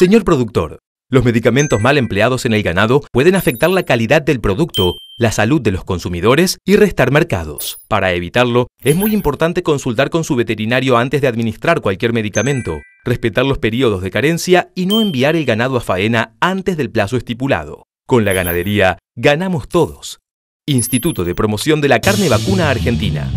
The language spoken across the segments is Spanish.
Señor productor, los medicamentos mal empleados en el ganado pueden afectar la calidad del producto, la salud de los consumidores y restar mercados. Para evitarlo, es muy importante consultar con su veterinario antes de administrar cualquier medicamento, respetar los periodos de carencia y no enviar el ganado a faena antes del plazo estipulado. Con la ganadería, ganamos todos. Instituto de Promoción de la Carne Vacuna Argentina.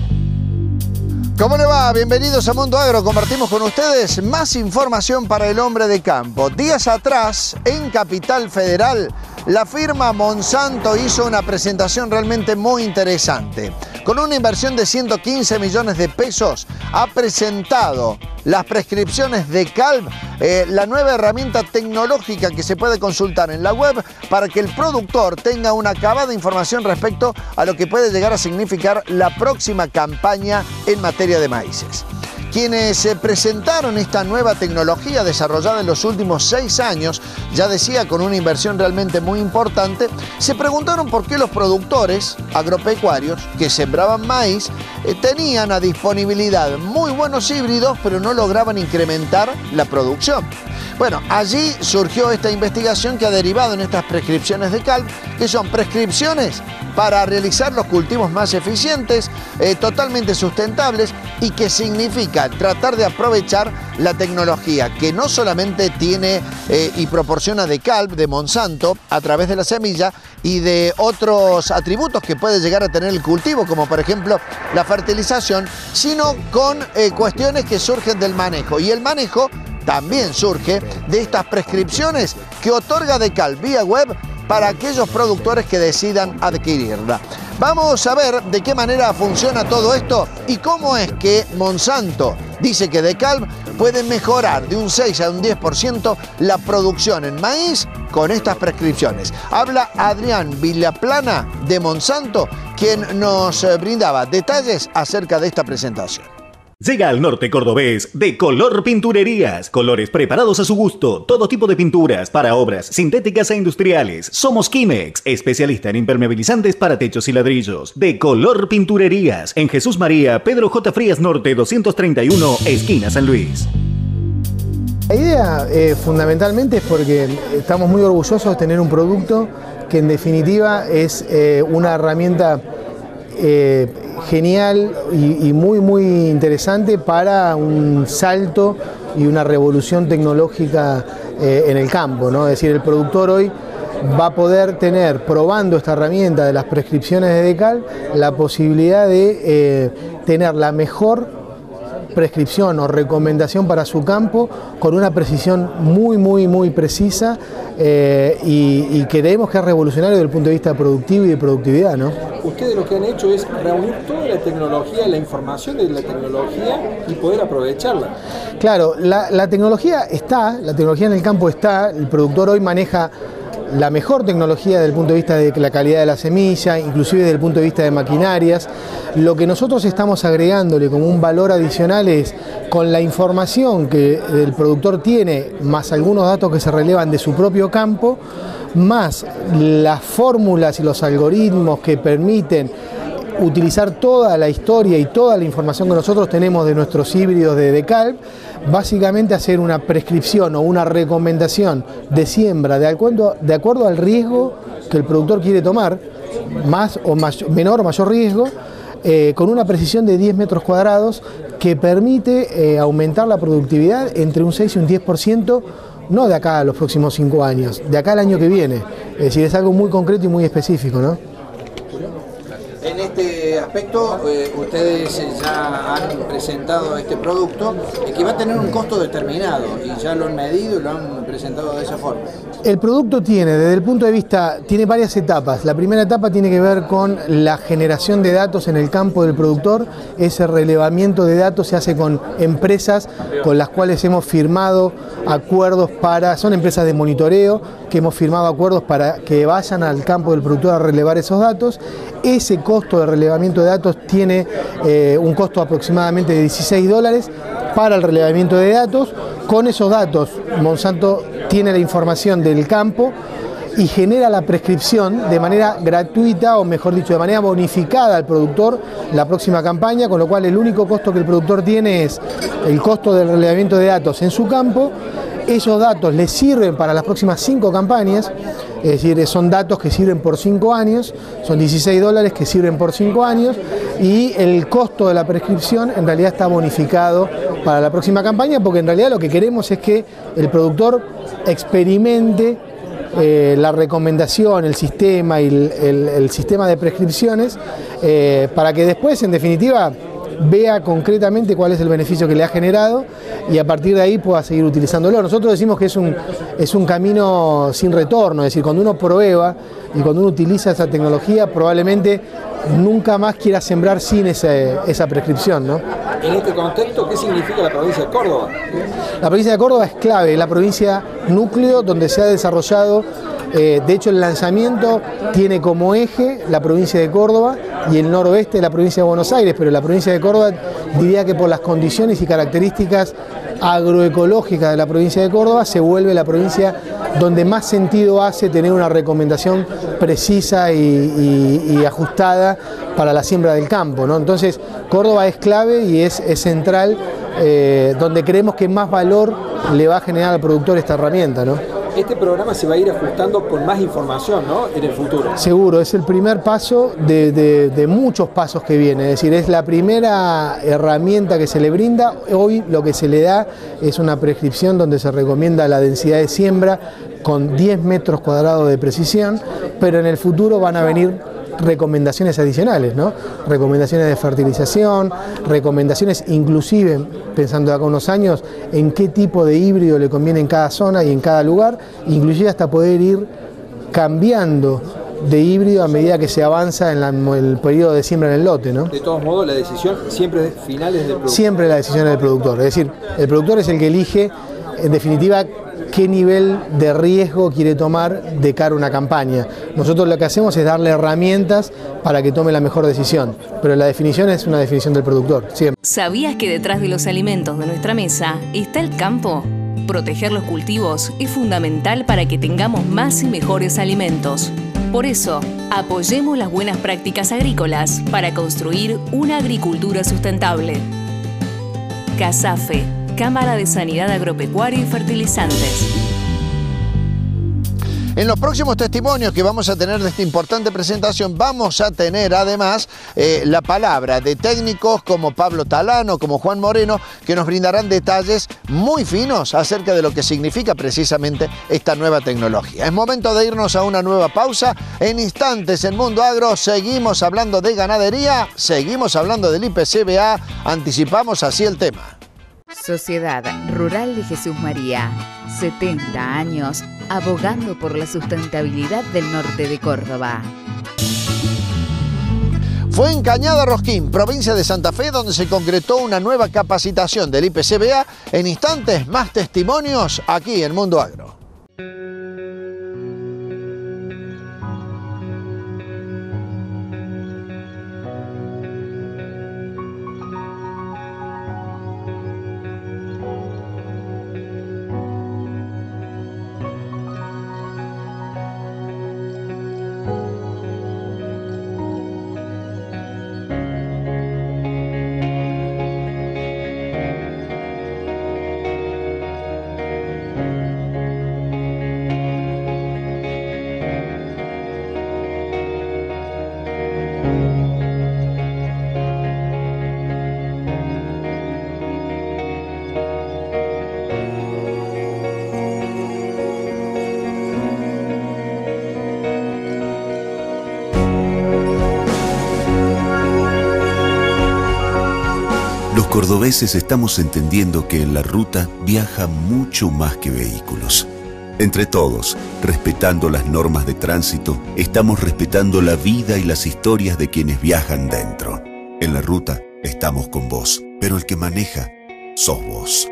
¿Cómo le va? Bienvenidos a Mundo Agro. Compartimos con ustedes más información para el hombre de campo. Días atrás, en Capital Federal, la firma Monsanto hizo una presentación realmente muy interesante. Con una inversión de 115 millones de pesos, ha presentado las prescripciones de CALV, eh, la nueva herramienta tecnológica que se puede consultar en la web para que el productor tenga una acabada información respecto a lo que puede llegar a significar la próxima campaña en materia de maíces. Quienes presentaron esta nueva tecnología desarrollada en los últimos seis años, ya decía con una inversión realmente muy importante, se preguntaron por qué los productores agropecuarios que sembraban maíz eh, tenían a disponibilidad muy buenos híbridos, pero no lograban incrementar la producción. Bueno, allí surgió esta investigación que ha derivado en estas prescripciones de CALP, que son prescripciones para realizar los cultivos más eficientes, eh, totalmente sustentables y que significa tratar de aprovechar la tecnología que no solamente tiene eh, y proporciona de CALP, de Monsanto, a través de la semilla y de otros atributos que puede llegar a tener el cultivo, como por ejemplo la fertilización, sino con eh, cuestiones que surgen del manejo. Y el manejo también surge de estas prescripciones que otorga Decal vía web para aquellos productores que decidan adquirirla. Vamos a ver de qué manera funciona todo esto y cómo es que Monsanto dice que Decal puede mejorar de un 6 a un 10% la producción en maíz con estas prescripciones. Habla Adrián Villaplana de Monsanto, quien nos eh, brindaba detalles acerca de esta presentación. Llega al norte cordobés de Color Pinturerías. Colores preparados a su gusto. Todo tipo de pinturas para obras sintéticas e industriales. Somos Kimex, especialista en impermeabilizantes para techos y ladrillos. De Color Pinturerías. En Jesús María, Pedro J. Frías Norte 231, esquina San Luis. La idea eh, fundamentalmente es porque estamos muy orgullosos de tener un producto que en definitiva es eh, una herramienta eh, genial y, muy, muy interesante para un salto y una revolución tecnológica eh, en el campo. ¿no? Es decir, el productor hoy va a poder tener, probando esta herramienta de las prescripciones de Decal, la posibilidad de eh, tener la mejor prescripción o recomendación para su campo con una precisión muy, muy, muy precisa eh, y, creemos que es revolucionario desde el punto de vista productivo y de productividad. ¿no? Ustedes lo que han hecho es reunir toda la tecnología, la información de la tecnología y poder aprovecharla. Claro, la, la tecnología está, la tecnología en el campo está, el productor hoy maneja la mejor tecnología desde el punto de vista de la calidad de la semilla, inclusive desde el punto de vista de maquinarias. Lo que nosotros estamos agregándole como un valor adicional es con la información que el productor tiene, más algunos datos que se relevan de su propio campo, más las fórmulas y los algoritmos que permiten utilizar toda la historia y toda la información que nosotros tenemos de nuestros híbridos de Decalp, básicamente hacer una prescripción o una recomendación de siembra de acuerdo, de acuerdo al riesgo que el productor quiere tomar, más o menor o mayor riesgo, eh, con una precisión de 10 metros cuadrados que permite eh, aumentar la productividad entre un 6 y un 10%, no de acá a los próximos 5 años, de acá al año que viene. Es decir, es algo muy concreto y muy específico, ¿no? En este aspecto, eh, ustedes ya han presentado este producto que va a tener un costo determinado y ya lo han medido y lo han presentado de esa forma. El producto tiene, desde el punto de vista, tiene varias etapas. La primera etapa tiene que ver con la generación de datos en el campo del productor. Ese relevamiento de datos se hace con empresas con las cuales hemos firmado acuerdos para, son empresas de monitoreo, que hemos firmado acuerdos para que vayan al campo del productor a relevar esos datos. Ese costo de relevamiento de datos tiene eh, un costo aproximadamente de 16 dólares para el relevamiento de datos. Con esos datos, Monsanto tiene la información del campo y genera la prescripción de manera gratuita o mejor dicho de manera bonificada al productor la próxima campaña, con lo cual el único costo que el productor tiene es el costo del relevamiento de datos en su campo esos datos les sirven para las próximas cinco campañas, es decir, son datos que sirven por cinco años, son 16 dólares que sirven por cinco años y el costo de la prescripción en realidad está bonificado para la próxima campaña porque en realidad lo que queremos es que el productor experimente eh, la recomendación, el sistema y el, sistema de prescripciones eh, para que después, en definitiva, vea concretamente cuál es el beneficio que le ha generado y a partir de ahí pueda seguir utilizándolo. Nosotros decimos que es un, es un camino sin retorno, es decir, cuando uno prueba y cuando uno utiliza esa tecnología, probablemente nunca más quiera sembrar sin esa prescripción. ¿no? En este contexto, ¿qué significa la provincia de Córdoba? La provincia de Córdoba es clave, es la provincia núcleo donde se ha desarrollado, eh, de hecho el lanzamiento tiene como eje la provincia de Córdoba y el noroeste la provincia de Buenos Aires, pero la provincia de Córdoba diría que por las condiciones y características agroecológicas de la provincia de Córdoba se vuelve la provincia donde más sentido hace tener una recomendación precisa y, ajustada para la siembra del campo. ¿no? Entonces, Córdoba es clave y es, central, eh, donde creemos que más valor le va a generar al productor esta herramienta. ¿no? Este programa se va a ir ajustando con más información ¿no? en el futuro. Seguro, es el primer paso de, muchos pasos que viene, es decir, es la primera herramienta que se le brinda. Hoy lo que se le da es una prescripción donde se recomienda la densidad de siembra con 10 metros cuadrados de precisión, pero en el futuro van a venir recomendaciones adicionales, ¿no? Recomendaciones de fertilización, recomendaciones inclusive, pensando de acá unos años, en qué tipo de híbrido le conviene en cada zona y en cada lugar, inclusive hasta poder ir cambiando de híbrido a medida que se avanza en el periodo de siembra en el lote. ¿no? De todos modos, la decisión siempre final es del productor. Siempre la decisión es del productor, es decir, el productor es el que elige, en definitiva, qué nivel de riesgo quiere tomar de cara a una campaña. Nosotros lo que hacemos es darle herramientas para que tome la mejor decisión, pero la definición es una definición del productor, siempre. ¿Sabías que detrás de los alimentos de nuestra mesa está el campo? Proteger los cultivos es fundamental para que tengamos más y mejores alimentos. Por eso, apoyemos las buenas prácticas agrícolas para construir una agricultura sustentable. CASAFE Cámara de Sanidad Agropecuaria y Fertilizantes. En los próximos testimonios que vamos a tener de esta importante presentación, vamos a tener además eh, la palabra de técnicos como Pablo Talano, como Juan Moreno, que nos brindarán detalles muy finos acerca de lo que significa precisamente esta nueva tecnología. Es momento de irnos a una nueva pausa. En instantes en Mundo Agro seguimos hablando de ganadería, seguimos hablando del IPCBA, anticipamos así el tema. Sociedad Rural de Jesús María, 70 años abogando por la sustentabilidad del norte de Córdoba. Fue en Cañada Rosquín, provincia de Santa Fe, donde se concretó una nueva capacitación del IPCBA. En instantes, más testimonios aquí en Mundo Agro. Cordobeses estamos entendiendo que en la ruta viaja mucho más que vehículos. Entre todos, respetando las normas de tránsito, estamos respetando la vida y las historias de quienes viajan dentro. En la ruta estamos con vos, pero el que maneja sos vos.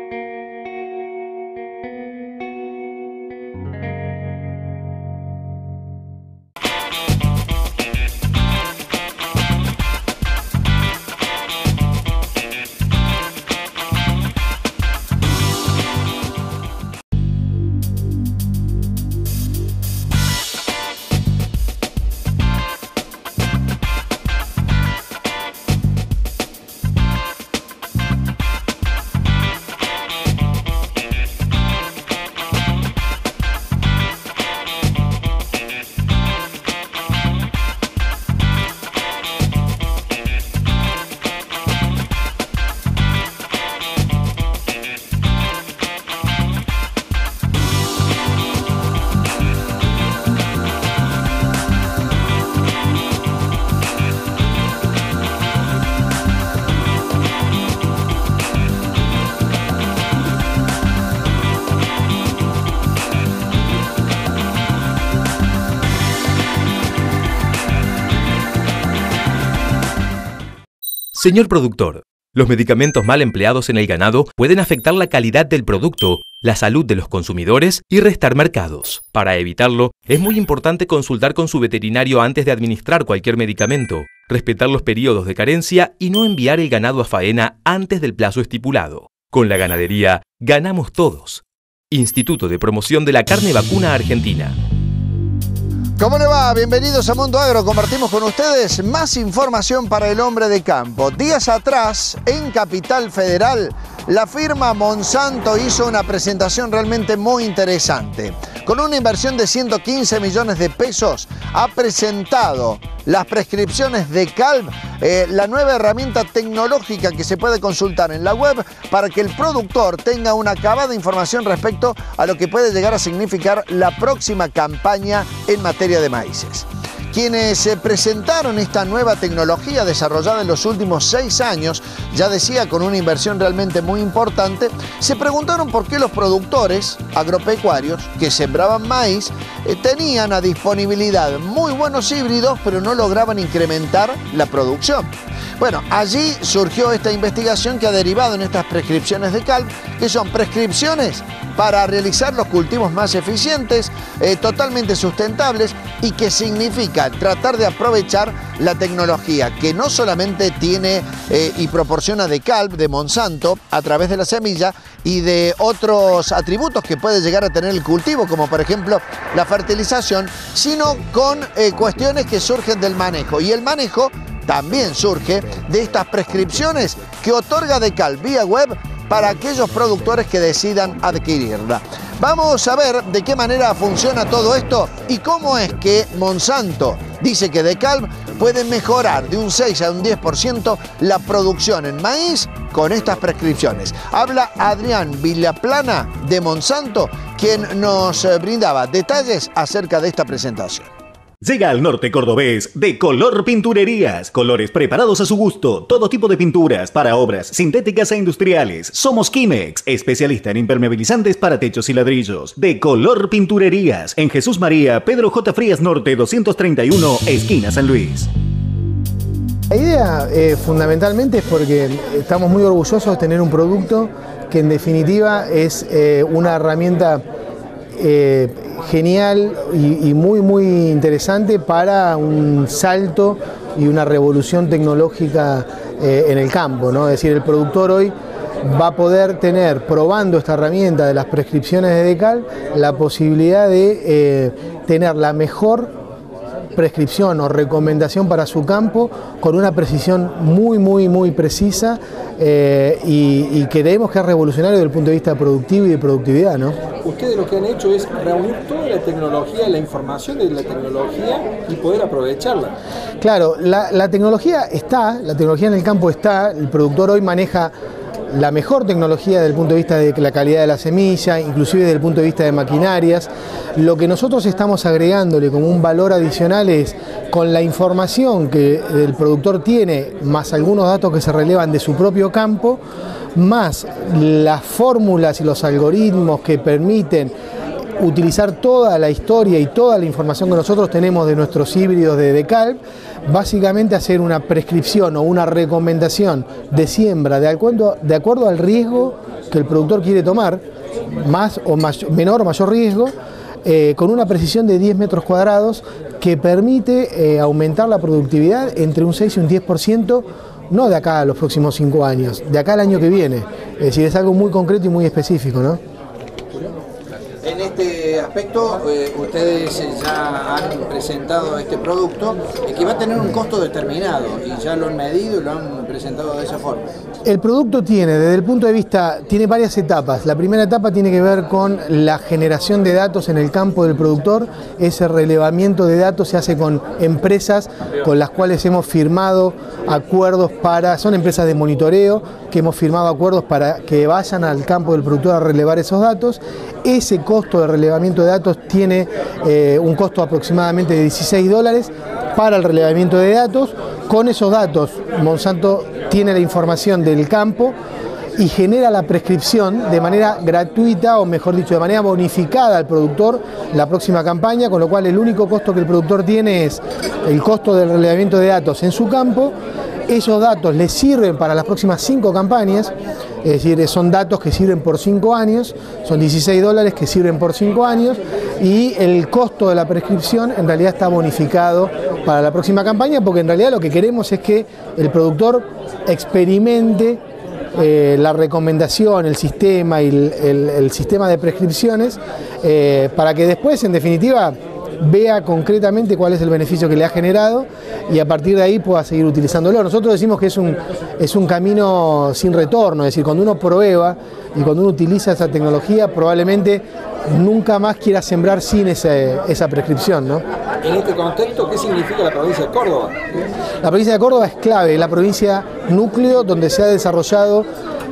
Señor productor, los medicamentos mal empleados en el ganado pueden afectar la calidad del producto, la salud de los consumidores y restar mercados. Para evitarlo, es muy importante consultar con su veterinario antes de administrar cualquier medicamento, respetar los periodos de carencia y no enviar el ganado a faena antes del plazo estipulado. Con la ganadería, ganamos todos. Instituto de Promoción de la Carne Vacuna Argentina. ¿Cómo le va? Bienvenidos a Mundo Agro. Compartimos con ustedes más información para el hombre de campo. Días atrás, en Capital Federal, la firma Monsanto hizo una presentación realmente muy interesante. Con una inversión de 115 millones de pesos, ha presentado las prescripciones de CALV, eh, la nueva herramienta tecnológica que se puede consultar en la web para que el productor tenga una acabada información respecto a lo que puede llegar a significar la próxima campaña en materia de maíces quienes presentaron esta nueva tecnología desarrollada en los últimos seis años, ya decía con una inversión realmente muy importante, se preguntaron por qué los productores agropecuarios que sembraban maíz eh, tenían a disponibilidad muy buenos híbridos, pero no lograban incrementar la producción. Bueno, allí surgió esta investigación que ha derivado en estas prescripciones de CALP, que son prescripciones para realizar los cultivos más eficientes, eh, totalmente sustentables y que significa tratar de aprovechar la tecnología que no solamente tiene eh, y proporciona de CALP, de Monsanto, a través de la semilla y de otros atributos que puede llegar a tener el cultivo, como por ejemplo la fertilización, sino con eh, cuestiones que surgen del manejo. Y el manejo también surge de estas prescripciones que otorga Decal vía web para aquellos productores que decidan adquirirla. Vamos a ver de qué manera funciona todo esto y cómo es que Monsanto dice que Decal puede mejorar de un 6 a un 10% la producción en maíz con estas prescripciones. Habla Adrián Villaplana de Monsanto, quien nos brindaba detalles acerca de esta presentación. Llega al norte cordobés de Color Pinturerías. Colores preparados a su gusto. Todo tipo de pinturas para obras sintéticas e industriales. Somos Kimex, especialista en impermeabilizantes para techos y ladrillos. De Color Pinturerías. En Jesús María, Pedro J. Frías Norte 231, esquina San Luis. La idea eh, fundamentalmente es porque estamos muy orgullosos de tener un producto que en definitiva es eh, una herramienta eh, genial y, muy, muy interesante para un salto y una revolución tecnológica eh, en el campo. ¿no? Es decir, el productor hoy va a poder tener, probando esta herramienta de las prescripciones de Decal, la posibilidad de eh, tener la mejor prescripción o recomendación para su campo con una precisión muy, muy, muy precisa eh, y, creemos que es revolucionario desde el punto de vista productivo y de productividad. ¿no? Ustedes lo que han hecho es reunir toda la tecnología, la información de la tecnología y poder aprovecharla. Claro, la, la tecnología está, la tecnología en el campo está, el productor hoy maneja la mejor tecnología desde el punto de vista de la calidad de la semilla, inclusive desde el punto de vista de maquinarias. Lo que nosotros estamos agregándole como un valor adicional es con la información que el productor tiene, más algunos datos que se relevan de su propio campo, más las fórmulas y los algoritmos que permiten utilizar toda la historia y toda la información que nosotros tenemos de nuestros híbridos de Decalp, básicamente hacer una prescripción o una recomendación de siembra de acuerdo, de acuerdo al riesgo que el productor quiere tomar, más o menor o mayor riesgo, eh, con una precisión de 10 metros cuadrados que permite eh, aumentar la productividad entre un 6 y un 10%, no de acá a los próximos 5 años, de acá al año que viene. Es decir, es algo muy concreto y muy específico. ¿no? En este aspecto, eh, ustedes ya han presentado este producto que va a tener un costo determinado y ya lo han medido y lo han presentado de esa forma. El producto tiene, desde el punto de vista, tiene varias etapas. La primera etapa tiene que ver con la generación de datos en el campo del productor. Ese relevamiento de datos se hace con empresas con las cuales hemos firmado acuerdos para, son empresas de monitoreo, que hemos firmado acuerdos para que vayan al campo del productor a relevar esos datos. Ese costo de relevamiento de datos tiene eh, un costo aproximadamente de 16 dólares para el relevamiento de datos. Con esos datos, Monsanto tiene la información del campo y genera la prescripción de manera gratuita o mejor dicho de manera bonificada al productor la próxima campaña, con lo cual el único costo que el productor tiene es el costo del relevamiento de datos en su campo. Esos datos les sirven para las próximas cinco campañas, es decir, son datos que sirven por cinco años, son 16 dólares que sirven por cinco años y el costo de la prescripción en realidad está bonificado para la próxima campaña porque en realidad lo que queremos es que el productor experimente eh, la recomendación, el sistema y el, sistema de prescripciones eh, para que después, en definitiva, vea concretamente cuál es el beneficio que le ha generado y a partir de ahí pueda seguir utilizándolo. Nosotros decimos que es un, es un camino sin retorno, es decir, cuando uno prueba y cuando uno utiliza esa tecnología, probablemente nunca más quiera sembrar sin esa prescripción. ¿no? En este contexto, ¿qué significa la provincia de Córdoba? La provincia de Córdoba es clave, es la provincia núcleo donde se ha desarrollado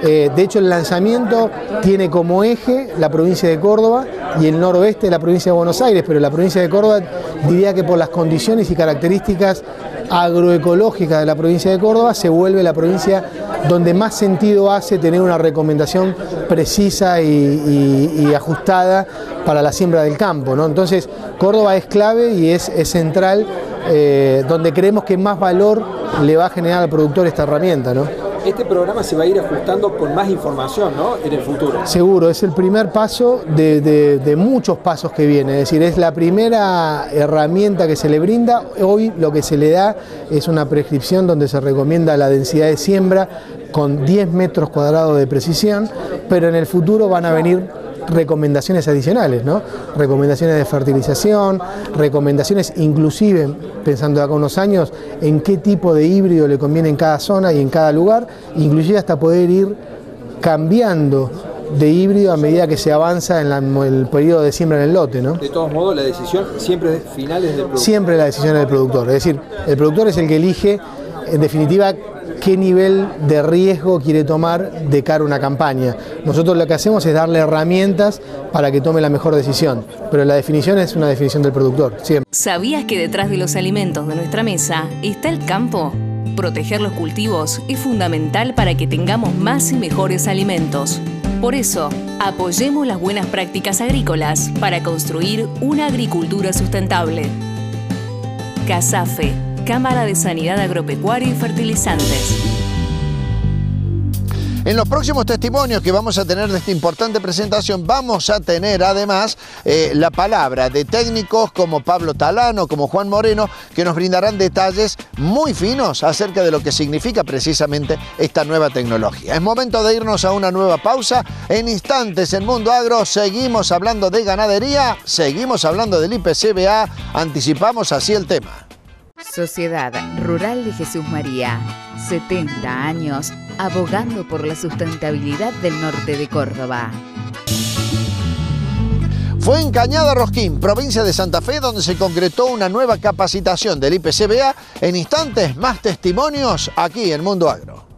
eh, de hecho, el lanzamiento tiene como eje la provincia de Córdoba y el noroeste la provincia de Buenos Aires, pero la provincia de Córdoba diría que por las condiciones y características agroecológicas de la provincia de Córdoba se vuelve la provincia donde más sentido hace tener una recomendación precisa y, ajustada para la siembra del campo. ¿no? Entonces, Córdoba es clave y es, central, eh, donde creemos que más valor le va a generar al productor esta herramienta. ¿no? Este programa se va a ir ajustando con más información ¿no? en el futuro. Seguro, es el primer paso de, muchos pasos que vienen, es decir, es la primera herramienta que se le brinda. Hoy lo que se le da es una prescripción donde se recomienda la densidad de siembra con 10 metros cuadrados de precisión, pero en el futuro van a venir recomendaciones adicionales, ¿no? Recomendaciones de fertilización, recomendaciones inclusive, pensando acá unos años, en qué tipo de híbrido le conviene en cada zona y en cada lugar, inclusive hasta poder ir cambiando de híbrido a medida que se avanza en, el periodo de siembra en el lote. ¿no? De todos modos, la decisión siempre final es del productor. Siempre la decisión es del productor, es decir, el productor es el que elige, en definitiva, qué nivel de riesgo quiere tomar de cara a una campaña. Nosotros lo que hacemos es darle herramientas para que tome la mejor decisión, pero la definición es una definición del productor. ¿Sabías que detrás de los alimentos de nuestra mesa está el campo? Proteger los cultivos es fundamental para que tengamos más y mejores alimentos. Por eso, apoyemos las buenas prácticas agrícolas para construir una agricultura sustentable. CASAFE Cámara de Sanidad Agropecuaria y Fertilizantes. En los próximos testimonios que vamos a tener de esta importante presentación, vamos a tener además eh, la palabra de técnicos como Pablo Talano, como Juan Moreno, que nos brindarán detalles muy finos acerca de lo que significa precisamente esta nueva tecnología. Es momento de irnos a una nueva pausa. En instantes en Mundo Agro seguimos hablando de ganadería, seguimos hablando del IPCBA, anticipamos así el tema. Sociedad Rural de Jesús María, 70 años abogando por la sustentabilidad del norte de Córdoba. Fue en Cañada Rosquín, provincia de Santa Fe, donde se concretó una nueva capacitación del IPCBA. En instantes, más testimonios aquí en Mundo Agro.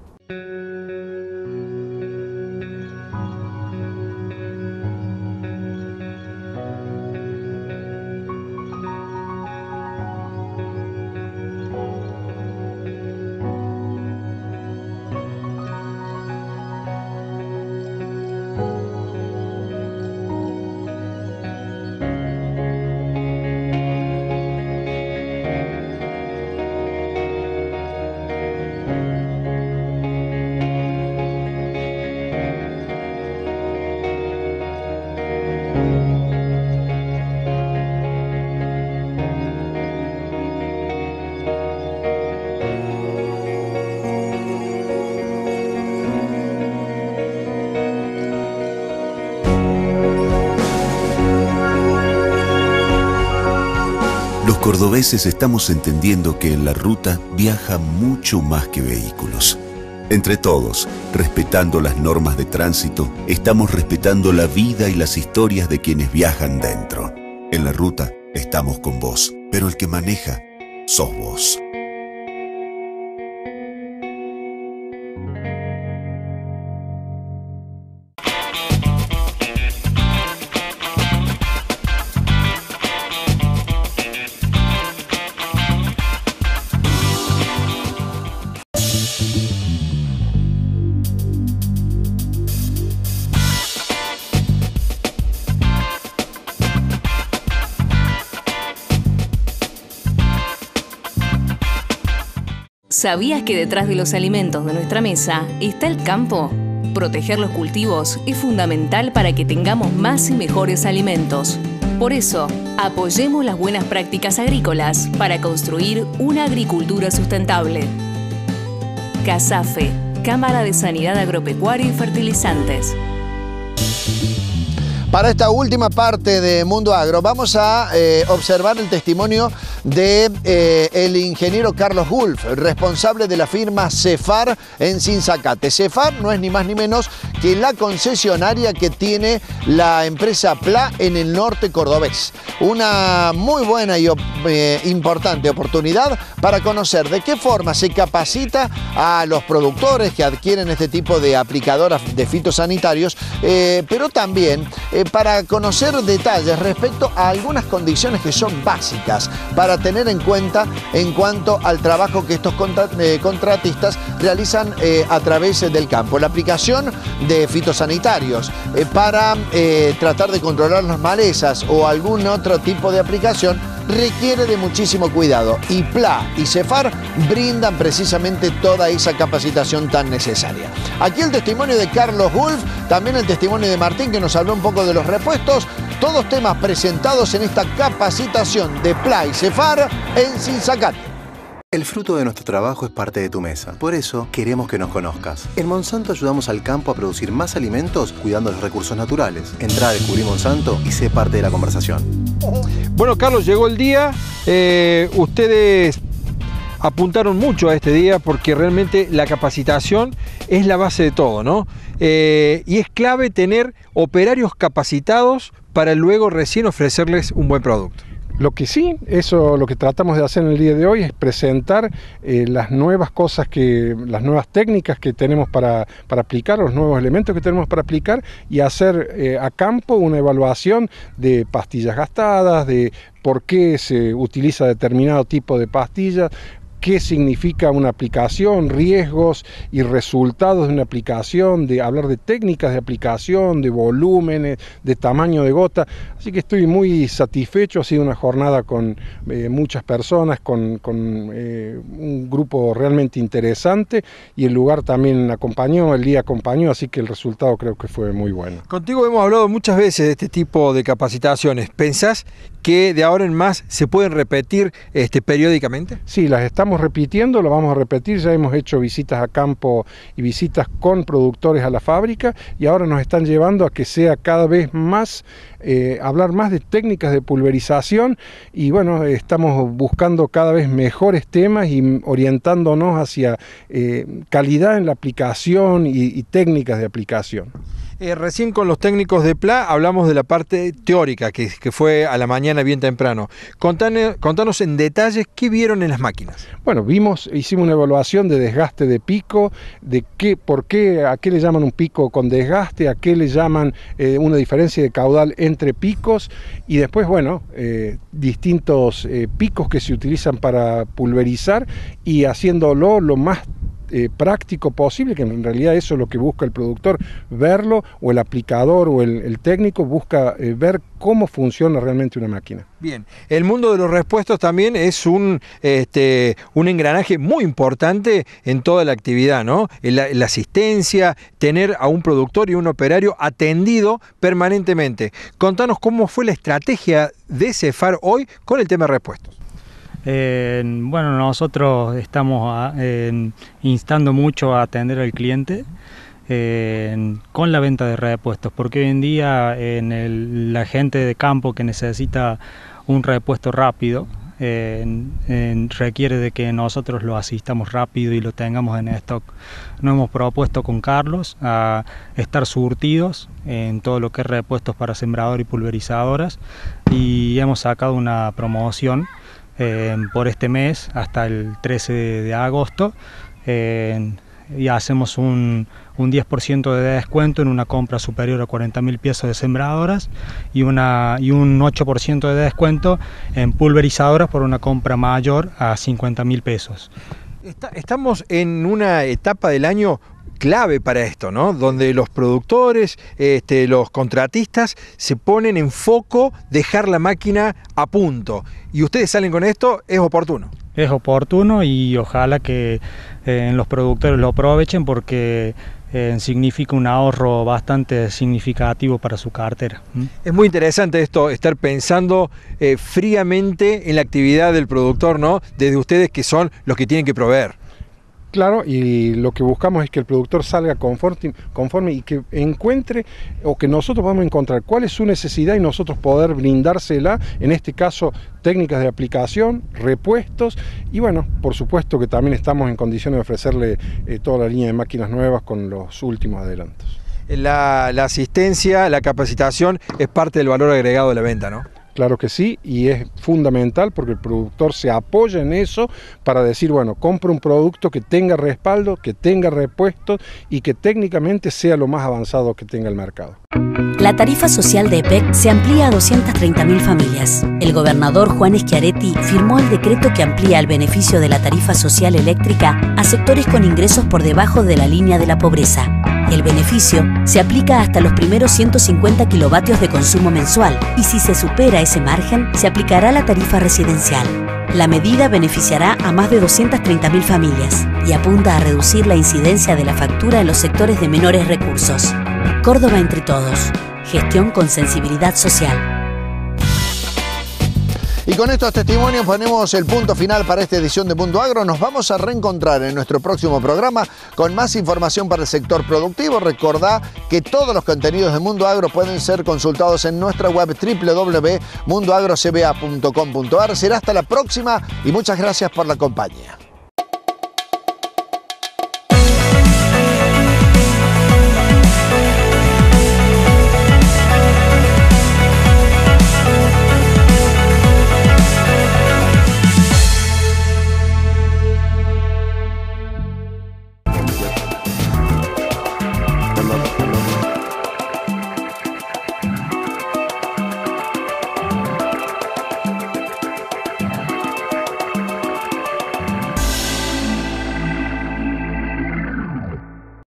Cordobeses estamos entendiendo que en la ruta viaja mucho más que vehículos. Entre todos, respetando las normas de tránsito, estamos respetando la vida y las historias de quienes viajan dentro. En la ruta estamos con vos, pero el que maneja sos vos. ¿Sabías que detrás de los alimentos de nuestra mesa está el campo? Proteger los cultivos es fundamental para que tengamos más y mejores alimentos. Por eso, apoyemos las buenas prácticas agrícolas para construir una agricultura sustentable. CASAFE, Cámara de Sanidad Agropecuaria y Fertilizantes. Para esta última parte de Mundo Agro vamos a eh, observar el testimonio de eh, ingeniero Carlos Gulf, responsable de la firma Cefar en Sinzacate. Cefar no es ni más ni menos que la concesionaria que tiene la empresa PLA en el norte cordobés. Una muy buena y eh, importante oportunidad para conocer de qué forma se capacita a los productores que adquieren este tipo de aplicadoras de fitosanitarios, pero también para conocer detalles respecto a algunas condiciones que son básicas para tener en cuenta en cuanto al trabajo que estos eh, contratistas realizan eh, a través del campo. La aplicación de fitosanitarios eh, para tratar de controlar las malezas o algún otro tipo de aplicación requiere de muchísimo cuidado y PLA y CEFAR brindan precisamente toda esa capacitación tan necesaria. Aquí el testimonio de Carlos Wolf, también el testimonio de Martín que nos habló un poco de los repuestos, todos temas presentados en esta capacitación de PLA y CEFAR en Sinzacate. El fruto de nuestro trabajo es parte de tu mesa. Por eso queremos que nos conozcas. En Monsanto ayudamos al campo a producir más alimentos cuidando los recursos naturales. Entra a descubrir Monsanto y sé parte de la conversación. Bueno, Carlos, llegó el día. Eh, ustedes apuntaron mucho a este día porque realmente la capacitación es la base de todo, ¿no? Eh, y es clave tener operarios capacitados para luego recién ofrecerles un buen producto. Lo que sí, eso lo que tratamos de hacer en el día de hoy es presentar eh, las nuevas cosas que, las nuevas técnicas que tenemos para, aplicar, los nuevos elementos que tenemos para aplicar y hacer eh, a campo una evaluación de pastillas gastadas, de por qué se utiliza determinado tipo de pastillas, qué significa una aplicación, riesgos y resultados de una aplicación, de hablar de técnicas de aplicación, de volúmenes, de tamaño de gota. Así que estoy muy satisfecho, ha sido una jornada con eh, muchas personas, con, eh, un grupo realmente interesante y el lugar también acompañó, el día acompañó, así que el resultado creo que fue muy bueno. Contigo hemos hablado muchas veces de este tipo de capacitaciones. ¿Pensás que de ahora en más se pueden repetir este, periódicamente? Sí, las estamos repitiendo, lo vamos a repetir, ya hemos hecho visitas a campo y visitas con productores a la fábrica y ahora nos están llevando a que sea cada vez más, eh, hablar más de técnicas de pulverización y bueno, estamos buscando cada vez mejores temas y orientándonos hacia eh, calidad en la aplicación y técnicas de aplicación. Eh, recién con los técnicos de PLA hablamos de la parte teórica, que, fue a la mañana bien temprano. contanos en detalles qué vieron en las máquinas. Bueno, vimos, hicimos una evaluación de desgaste de pico, de qué, por qué, a qué le llaman un pico con desgaste, a qué le llaman eh, una diferencia de caudal entre picos y después, bueno, eh, distintos picos que se utilizan para pulverizar y haciéndolo lo más eh, práctico posible, que en realidad eso es lo que busca el productor, verlo, o el aplicador o el, técnico busca eh, ver cómo funciona realmente una máquina. Bien, el mundo de los repuestos también es un, este, un engranaje muy importante en toda la actividad, ¿no? La, la asistencia, tener a un productor y un operario atendido permanentemente. Contanos cómo fue la estrategia de Cefar hoy con el tema de repuestos bueno, nosotros estamos ah, instando mucho a atender al cliente con la venta de repuestos, porque hoy en día en la gente de campo que necesita un repuesto rápido, requiere de que nosotros lo asistamos rápido y lo tengamos en stock. Nos hemos propuesto con Carlos a estar surtidos en todo lo que es repuestos para sembrador y pulverizadoras y hemos sacado una promoción eh, por este mes hasta el 13 de agosto eh, y hacemos un, un 10% de descuento en una compra superior a 40 mil pesos de sembradoras y, una, y un 8% de descuento en pulverizadoras por una compra mayor a 50 mil estamos en una etapa del año clave para esto, ¿no? Donde los productores, este, los contratistas se ponen en foco dejar la máquina a punto. Y ustedes salen con esto, es oportuno. es oportuno y ojalá que eh, los productores lo aprovechen porque eh, significa un ahorro bastante significativo para su cartera. Es muy interesante esto, estar pensando eh, fríamente en la actividad del productor, ¿no? Desde ustedes que son los que tienen que proveer. Claro, y lo que buscamos es que el productor salga conforme, conforme, y que encuentre o que nosotros podamos encontrar cuál es su necesidad y nosotros poder brindársela, en este caso técnicas de aplicación, repuestos y bueno, por supuesto que también estamos en condiciones de ofrecerle eh, toda la línea de máquinas nuevas con los últimos adelantos. La, la asistencia, la capacitación es parte del valor agregado de la venta, ¿no? Claro que sí, y es fundamental porque el productor se apoya en eso para decir, bueno, compra un producto que tenga respaldo, que tenga repuestos y que técnicamente sea lo más avanzado que tenga el mercado. La tarifa social de EPEC se amplía a 230.000 familias. El gobernador Juan Schiaretti firmó el decreto que amplía el beneficio de la tarifa social eléctrica a sectores con ingresos por debajo de la línea de la pobreza. El beneficio se aplica hasta los primeros 150 kilovatios de consumo mensual y si se supera ese margen, se aplicará la tarifa residencial. La medida beneficiará a más de 230.000 familias y apunta a reducir la incidencia de la factura en los sectores de menores recursos. Córdoba entre todos. Gestión con sensibilidad social. Y con estos testimonios ponemos el punto final para esta edición de Mundo Agro. Nos vamos a reencontrar en nuestro próximo programa con más información para el sector productivo. Recordá que todos los contenidos de Mundo Agro pueden ser consultados en nuestra web www.mundoagrocba.com.ar. Será hasta la próxima y muchas gracias por la compañía.